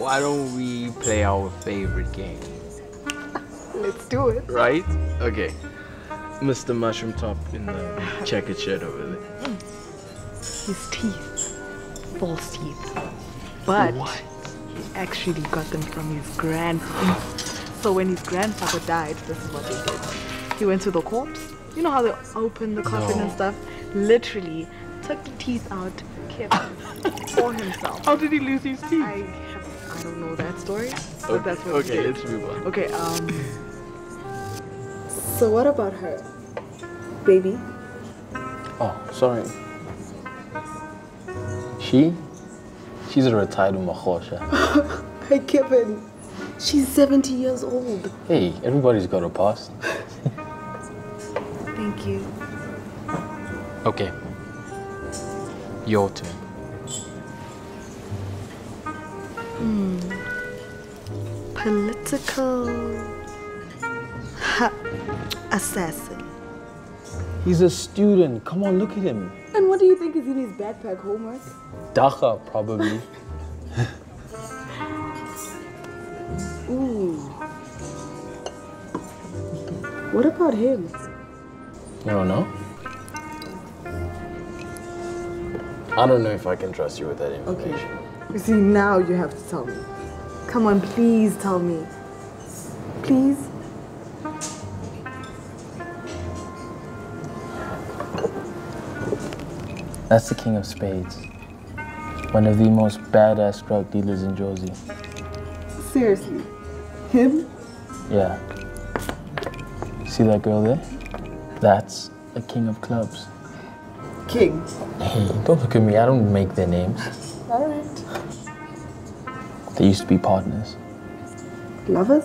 why don't we play our favorite game? Let's do it. Right? Okay. Mr. Mushroom Top in the checkered shirt over there. His teeth. False teeth. But What? he actually got them from his grandfather. So when his grandfather died, this is what they did. He went to the corpse. You know how they open the coffin and stuff? Literally took the teeth out, kept for himself. How did he lose his teeth? I I don't know that story, but that's what he okay, did. let's move on. Okay, um. So what about her? Baby? Oh, sorry. She? She's a retired Umachosha. Hey, Kevin. She's 70 years old. Hey, everybody's got a past. Thank you. Okay. Your turn. Political ha, assassin. He's a student. Come on, look at him. And what do you think is in his backpack homework? Dagga, probably. Ooh. What about him? You don't know? I don't know if I can trust you with that information. Okay. You see, now you have to tell me. Come on, please tell me. Please? That's the King of Spades. One of the most badass drug dealers in Jersey. Seriously. Him? Yeah. See that girl there? That's a king of clubs. King. Hey, don't look at me. I don't make their names. Alright. They used to be partners. Lovers?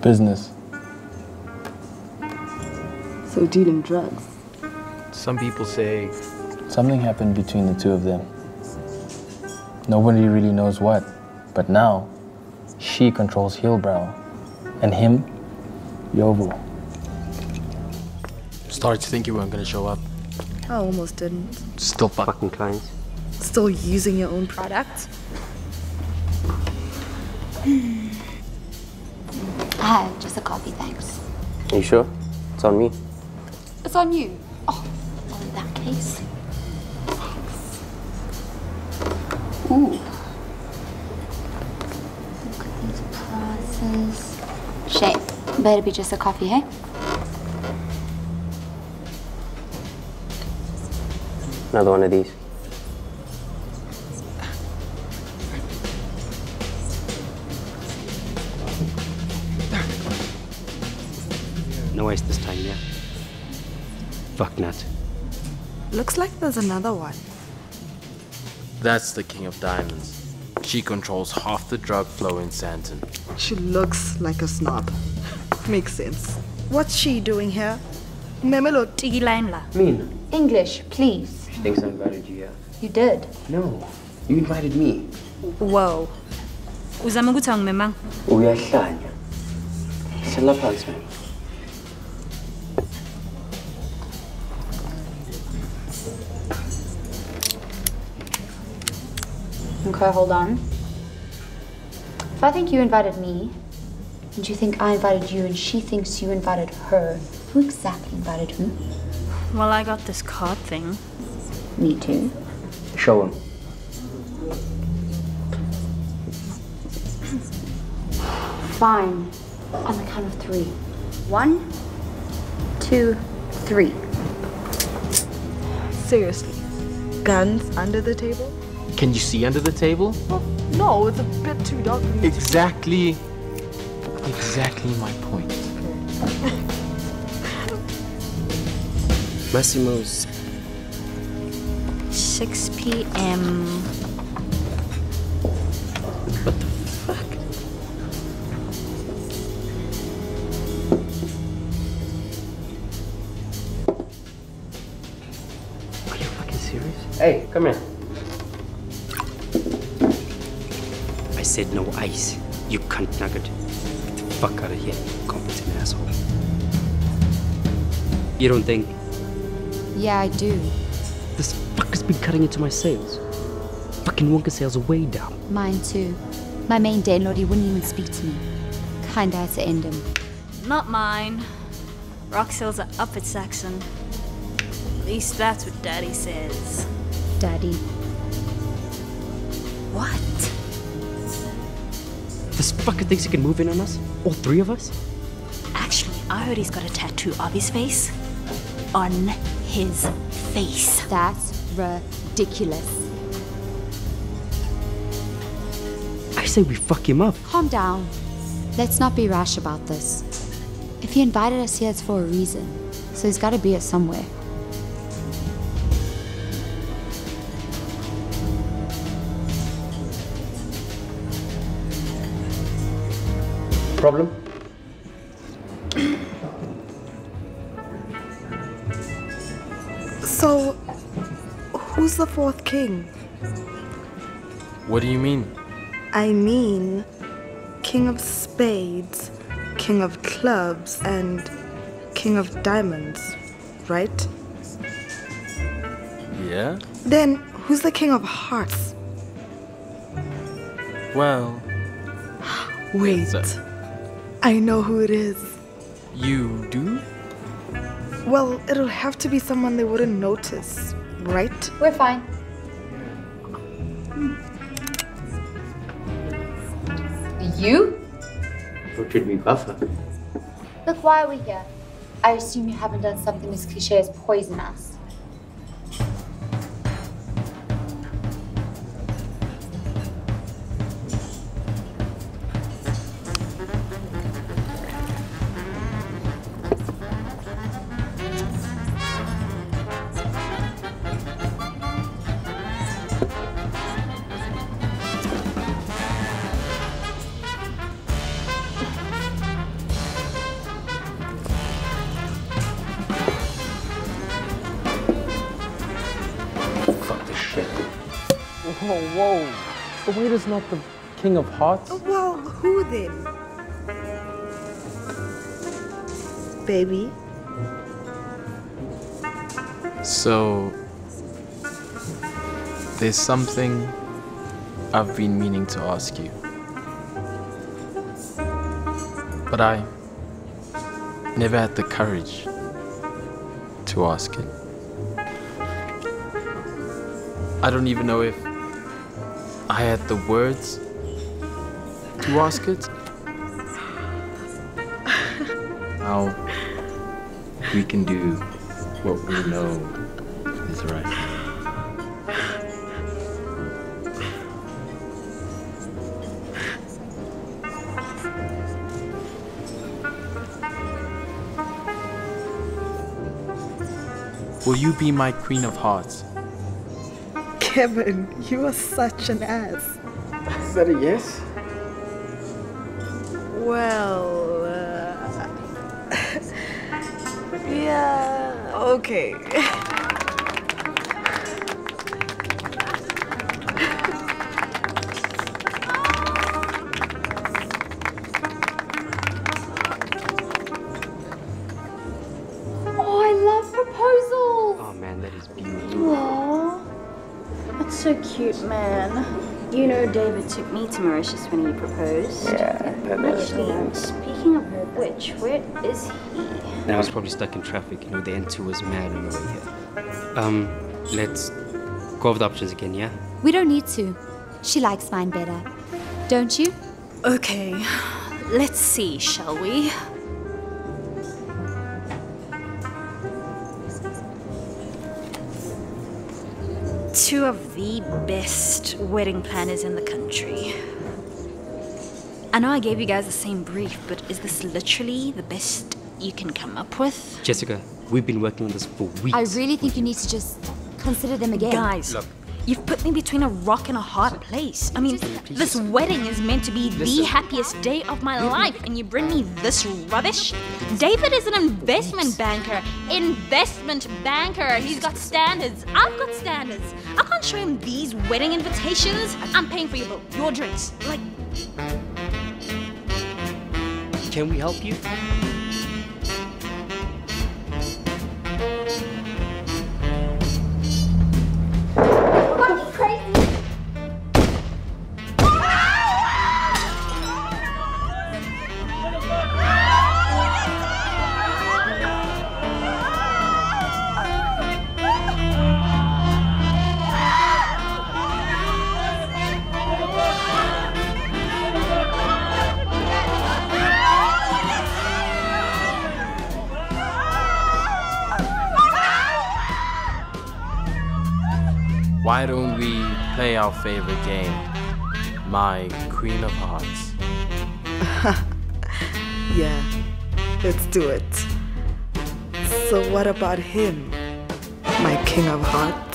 Business. So dealing drugs. Some people say Something happened between the two of them. Nobody really knows what. But now, she controls Hillbrow. And him, Yeoville. started to think you weren't gonna show up. I almost didn't. Still fuck. Fucking clients. Still using your own product? Ah, just a coffee, thanks. Are you sure? It's on me. It's on you. Oh, well, in that case. thanks. Ooh. Look at these prices. Shay, better be just a coffee, hey? Another one of these. Looks like there's another one. That's the King of Diamonds. She controls half the drug flow in Sandton. She looks like a snob. Makes sense. What's she doing here? Memelo Tigilainla. Mean. English, please. She thinks I invited you, yeah? You did. No. You invited me. Whoa. Uzama ukuthi angimemanga. Uyahlanya. Hlala phansi, man. Okay, hold on. If I think you invited me, and you think I invited you, and she thinks you invited her, who exactly invited who? Well, I got this card thing. Me too. Show him. Fine. On the count of three. One, two, three. Seriously. Guns under the table? Can you see under the table? Well, no, it's a bit too dark for me to Exactly. Exactly my point. Massimo's 6 p.m. What the fuck? Are you fucking serious? Hey, come here. I said no ice. You cunt nugget. Get the fuck out of here, competent asshole. You don't think Yeah, I do. this fucker's been cutting into my sales? fucking Wonka sales are way down. Mine too. My main Danelord, he wouldn't even speak to me. Kinda had to end him. Not mine. Rock sales are up at Saxon. At least that's what Daddy says. Daddy. What? This fucker thinks he can move in on us? All three of us? Actually, I heard he's got a tattoo of his face. On his face. That's ridiculous. I say we fuck him up. Calm down. Let's not be rash about this. If he invited us here, it's for a reason. So he's gotta be here somewhere. Problem? So, who's the fourth king? What do you mean? I mean, king of spades, king of clubs, and king of diamonds, right? Yeah? Then, who's the king of hearts? Well, Wait, So- I know who it is. you do? Well, it'll have to be someone they wouldn't notice, right? We're fine. You? What did we buffer? Look, why are we here? I assume you haven't done something as cliche as poison us. Whoa, whoa. The waiter's not the king of hearts. Well, who then? Baby? So, there's something I've been meaning to ask you. But I never had the courage to ask it. I don't even know if I had the words to ask it. Now, we can do what we know is right. Will you be my queen of hearts? Kevin, you are such an ass. Is that a yes? Well, uh, yeah, okay. cute, man. You know David took me to Mauritius when he proposed. Yeah, Actually, speaking of which, where is he? Now I was probably stuck in traffic. You know, the N2 was mad on the way here. Um, let's go over the options again, yeah? We don't need to. She likes mine better. Don't you? Okay, let's see, shall we? Two of the best wedding planners in the country. I know I gave you guys the same brief, but is this literally the best you can come up with? Jessica, we've been working on this for weeks. I really think you need to just consider them again. Guys, Look. You've put me between a rock and a hard place. I mean, this wedding is meant to be the happiest day of my life, and you bring me this rubbish? David is an investment banker. Investment banker. He's got standards. I've got standards. I can't show him these wedding invitations. I'm paying for your bill, your drinks. Like, Can we help you? Why don't we play our favorite game? My Queen of Hearts. Yeah, let's do it. So, what about him, my king of hearts?